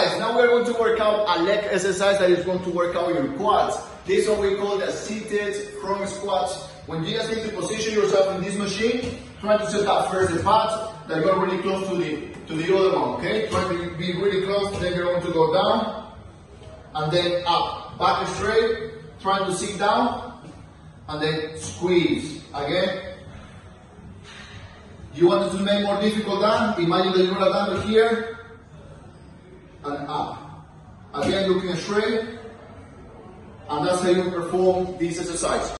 guys, now we're going to work out a leg exercise that is going to work out your quads. This is what we call the seated front squats. When you just need to position yourself in this machine, try to set up first the pads that you're really close to the to the other one, okay? Try to be really close, then you're going to go down and then up. Back straight, trying to sit down and then squeeze. Again. You want it to make more difficult than? Imagine that you're gonna here and up. Again, looking straight, and that's how you perform this exercise.